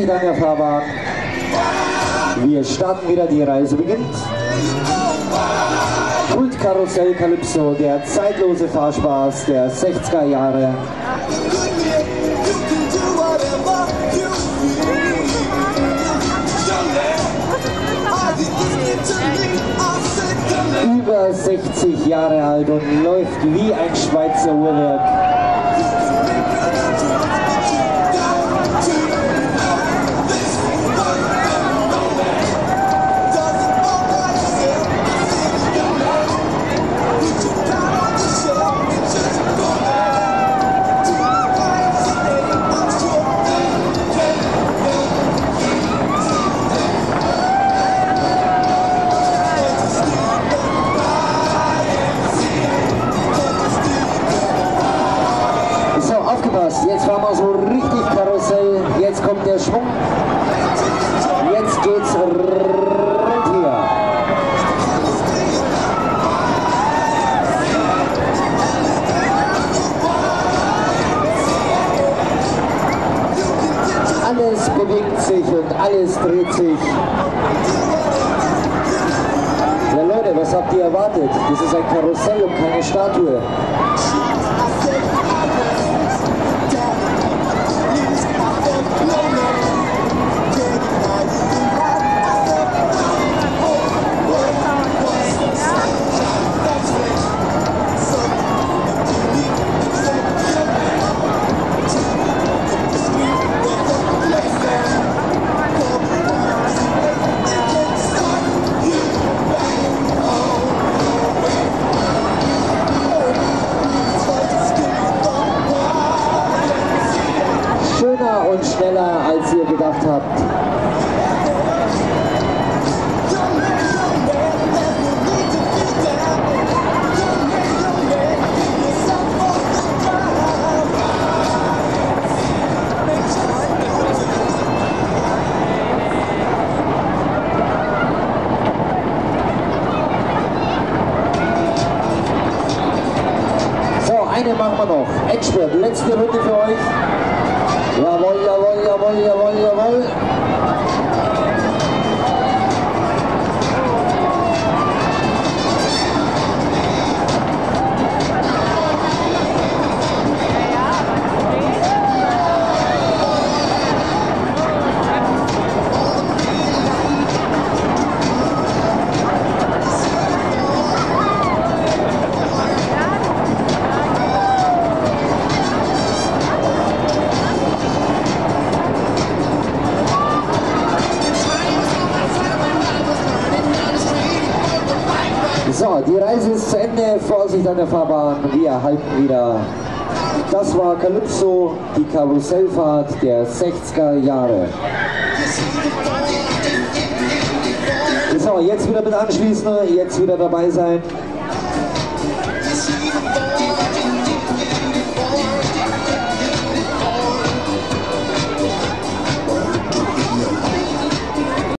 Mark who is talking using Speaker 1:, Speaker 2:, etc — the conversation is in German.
Speaker 1: Vorsicht an der Fahrbahn. Wir starten wieder, die Reise beginnt. Kultkarussell Calypso, der zeitlose Fahrspaß der 60er Jahre. Über 60 Jahre alt und läuft wie ein Schweizer Uhrwerk. Aufgepasst, jetzt fahren wir so richtig Karussell, jetzt kommt der Schwung, jetzt geht's rund hier. Alles bewegt sich und alles dreht sich. Ja Leute, was habt ihr erwartet? Das ist ein Karussell und keine Statue. Gedacht habt. So, eine machen wir noch. Endspurt, letzte Runde für euch. Jawohl, jawohl, gol. So, die Reise ist zu Ende. Vorsicht an der Fahrbahn. Wir halten wieder. Das war Calypso, die Karussellfahrt der 60er Jahre. So, jetzt wieder mit anschließen, jetzt wieder dabei sein.